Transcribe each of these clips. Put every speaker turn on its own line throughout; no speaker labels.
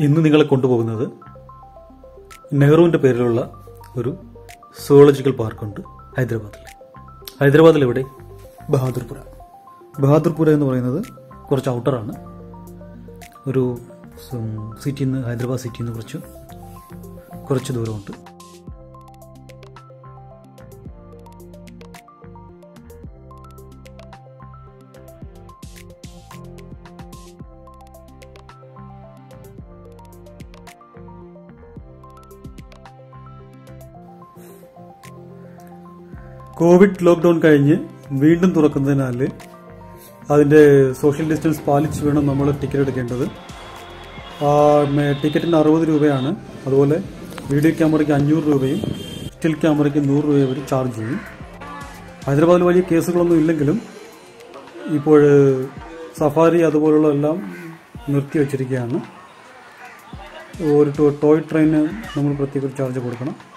ഇന്ന് നിങ്ങളെ കൊണ്ടുപോകുന്നത് നെഹ്റുവിന്റെ പേരിലുള്ള ഒരു സുവോളജിക്കൽ പാർക്കുണ്ട് ഹൈദരാബാദിൽ ഹൈദരാബാദിൽ എവിടെ? ബഹാദൂർപുര. ബഹാദൂർപുര എന്ന് പറയുന്നത് കുറച്ച് ഔട്ടറാണ് ഒരു സിറ്റിന്ന് ഹൈദരാബാദ് സിറ്റിന്ന് കുറച്ച് കുറച്ച് ദൂരമുണ്ട്. കോവിഡ് ലോക്ക്ഡൌൺ കഴിഞ്ഞ് വീണ്ടും തുറക്കുന്നതിനാൽ അതിന്റെ സോഷ്യൽ ഡിസ്റ്റൻസ് പാലിച്ച് വേണം നമ്മൾ ടിക്കറ്റ് എടുക്കേണ്ടത്. ടിക്കറ്റിന് അറുപത് രൂപയാണ്. അതുപോലെ വീഡിയോ ക്യാമറയ്ക്ക് അഞ്ഞൂറ് രൂപയും സ്റ്റിൽ ക്യാമറയ്ക്ക് നൂറ് രൂപ വരെ ചാർജ് ചെയ്യും. ഹൈദരാബാദിൽ വലിയ കേസുകളൊന്നും ഇല്ലെങ്കിലും ഇപ്പോൾ സഫാരി അതുപോലുള്ള എല്ലാം നിർത്തി വച്ചിരിക്കുകയാണ്. ഒരു ടോയ് ട്രെയിന് നമ്മൾ പ്രത്യേക ചാർജ് കൊടുക്കണം.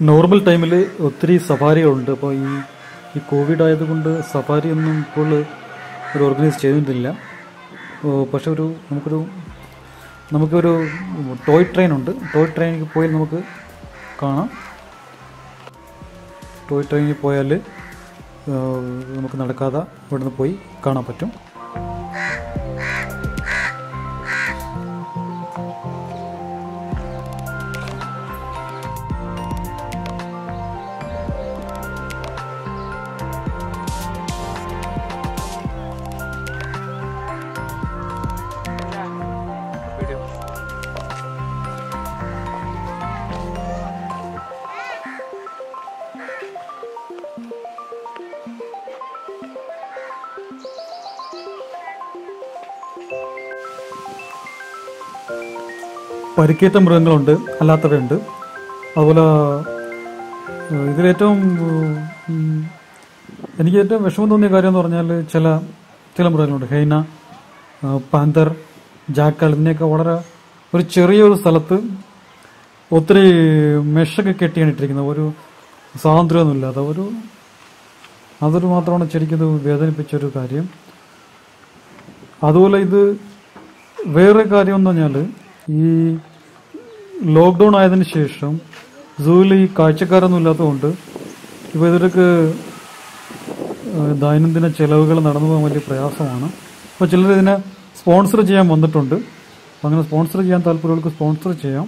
നോർമൽ ടൈമിൽ ഒത്തിരി സഫാരികളുണ്ട്. അപ്പോൾ ഈ ഈ കോവിഡ് ആയതുകൊണ്ട് സഫാരി ഒന്നും ഇപ്പോൾ ഒരു ഓർഗനൈസ് ചെയ്യുന്നില്ല പക്ഷെ ഒരു നമുക്കൊരു നമുക്കൊരു ടോയ് ട്രെയിൻ ഉണ്ട് ടോയ് ട്രെയിനിൽ പോയി നമുക്ക് കാണാം. ടോയ് ട്രെയിനിൽ പോയാൽ നമുക്ക് നടക്കാതെ ഇവിടുന്ന് പോയി കാണാൻ പറ്റും. പരിക്കേറ്റ മൃഗങ്ങളുണ്ട് അല്ലാത്തവയുണ്ട് അതുപോലെ ഇതിലേറ്റവും എനിക്ക് ഏറ്റവും വിഷമം തോന്നിയ കാര്യം എന്ന് പറഞ്ഞാൽ ചില ചില മൃഗങ്ങളുണ്ട്. ഹൈന പാന്തർ ജാക്കൽ ഇതിനെയൊക്കെ വളരെ ഒരു ചെറിയൊരു സ്ഥലത്ത് ഒത്തിരി മെഷൊക്കെ കെട്ടിയാണ് ഇട്ടിരിക്കുന്നത്. ഒരു സ്വാതന്ത്ര്യമൊന്നുമില്ലാതെ ഒരു അതൊരു മാത്രമാണ് ശരിക്കും വേദനിപ്പിച്ചൊരു കാര്യം. അതുപോലെ ഇത് വേറെ കാര്യം എന്ന് പറഞ്ഞാൽ ഈ ലോക്ക്ഡൗൺ ആയതിനു ശേഷം സൂവിൽ ഈ കാഴ്ചക്കാരൊന്നും ഇല്ലാത്തതുകൊണ്ട് ഇപ്പോൾ ഇവർക്ക് ദൈനംദിന ചിലവുകൾ നടന്നു പോകാൻ വലിയ പ്രയാസമാണ്. അപ്പോൾ ചിലർ ഇതിനെ സ്പോൺസർ ചെയ്യാൻ വന്നിട്ടുണ്ട്. അങ്ങനെ സ്പോൺസർ ചെയ്യാൻ താല്പര്യമുള്ളവർക്ക് സ്പോൺസർ ചെയ്യാം.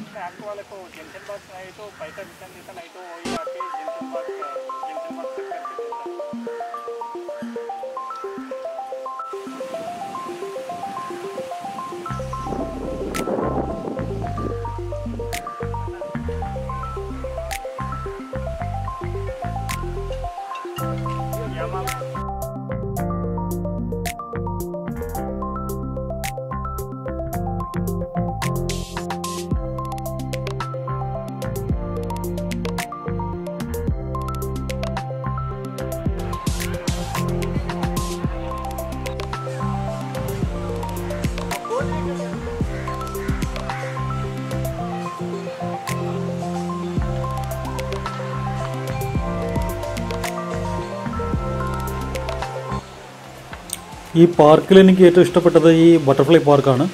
ഈ പാർക്കിൽ എനിക്ക് ഏറ്റവും ഇഷ്ടപ്പെട്ടത് ഈ ബട്ടർഫ്ലൈ പാർക്കാണ്.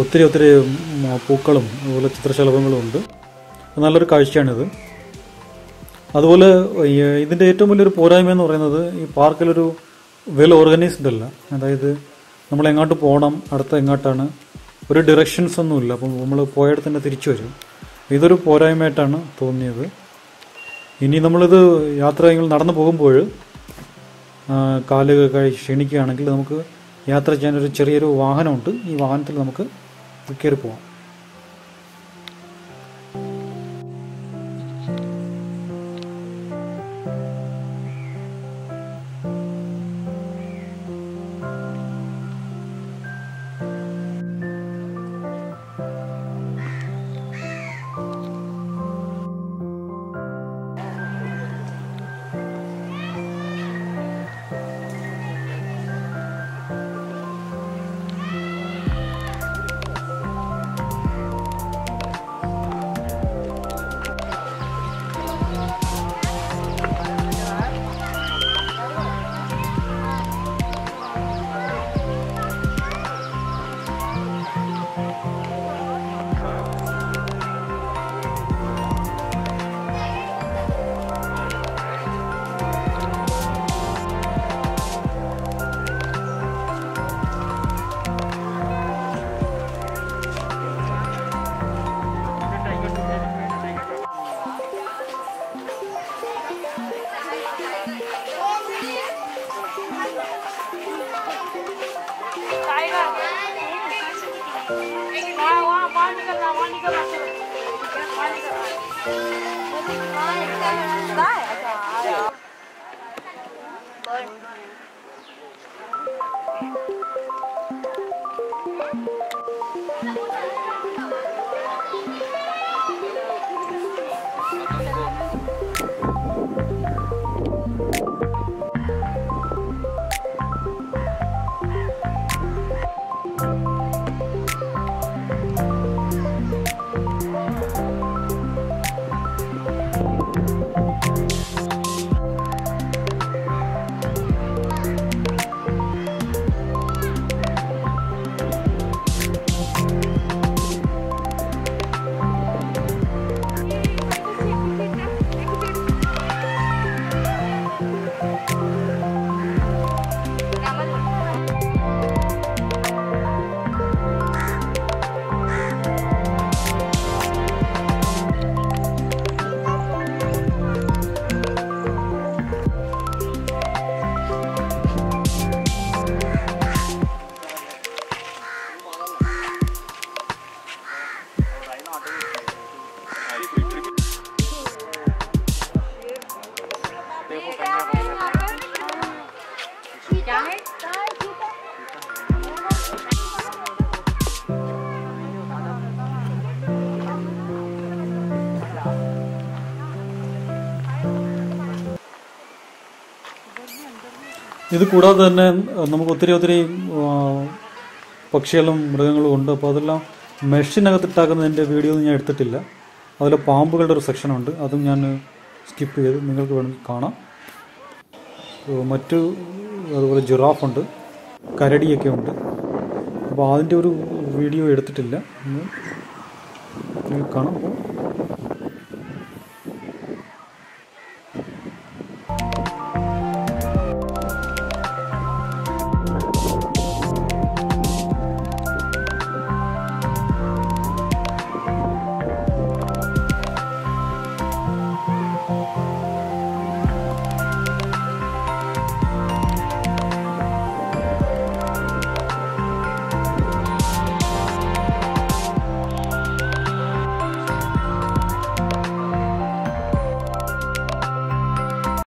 ഒത്തിരി ഒത്തിരി പൂക്കളും അതുപോലെ ചിത്രശലഭങ്ങളും ഉണ്ട്. നല്ലൊരു കാഴ്ചയാണിത്. അതുപോലെ ഇതിന്റെ ഏറ്റവും വലിയൊരു പോരായ്മ എന്ന് പറയുന്നത് ഈ പാർക്കിലൊരു വെൽ ഓർഗനൈസ്ഡ് അല്ല. അതായത് നമ്മൾ എങ്ങോട്ട് പോകണം അടുത്ത എങ്ങോട്ടാണ് ഒരു ഡിറക്ഷൻസ് ഒന്നുമില്ല അപ്പം നമ്മൾ പോയടത്ത് തന്നെ തിരിച്ചു വരും. ഇതൊരു പോരായ്മയായിട്ടാണ് തോന്നിയത്. ഇനി നമ്മളിത് യാത്ര നടന്നു പോകുമ്പോൾ ആ, കാൽ കഴി ക്ഷീണിക്കുകയാണെങ്കിൽ നമുക്ക് യാത്ര ചെയ്യാൻ ഒരു ചെറിയൊരു വാഹനമുണ്ട്. ഈ വാഹനത്തിൽ നമുക്ക് കയറി പോവാം. 对。ഇത് കൂടാതെ തന്നെ നമുക്ക് ഒത്തിരി ഒത്തിരി പക്ഷികളും മൃഗങ്ങളും ഉണ്ട്. അപ്പോൾ അതെല്ലാം മെഷിനകത്ത് ഇട്ടാക്കുന്നതിന്റെ വീഡിയോ ഞാൻ എടുത്തിട്ടില്ല. അതിൽ പാമ്പുകളുടെ ഒരു സെക്ഷനുണ്ട് അതും ഞാൻ സ്കിപ്പ് ചെയ്ത് നിങ്ങൾക്ക് വേണമെങ്കിൽ കാണാം. മറ്റു അതുപോലെ ജിറാഫുണ്ട് കരടിയൊക്കെ ഉണ്ട്. അപ്പോൾ അതിന്റെ ഒരു വീഡിയോ എടുത്തിട്ടില്ല. കാണാം. അപ്പോൾ